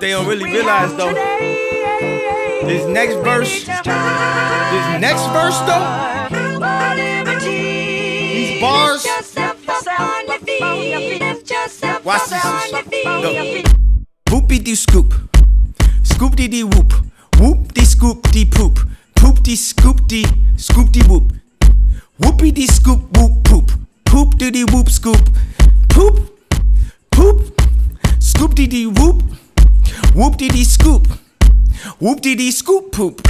realize though, this next verse, this next verse though, these bars. Watch this. Go. Whoopie dee scoop, scoop dee dee whoop, whoop dee scoop dee poop, poop dee scoop dee scoop dee whoop, whoopie dee scoop whoop poop, poop dee dee whoop scoop, poop, poop, scoop dee dee whoop, whoop dee dee scoop, whoop dee dee scoop poop.